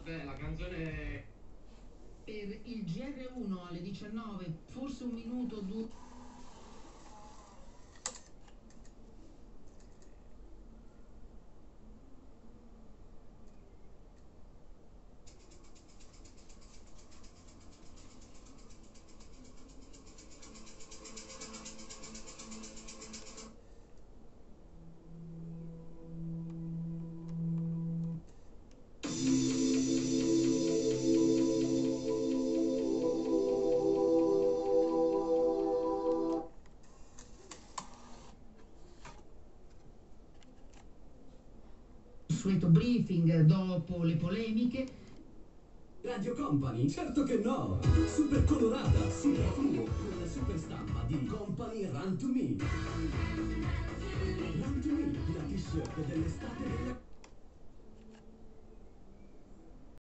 vabbè, la canzone... Per il GR1 alle 19, forse un minuto o due. Consueto briefing dopo le polemiche. Radio Company? Certo che no! Super colorata, super fluo, con la super stampa di Company Run to Me. Run to Me, la t-shirt dell'estate della...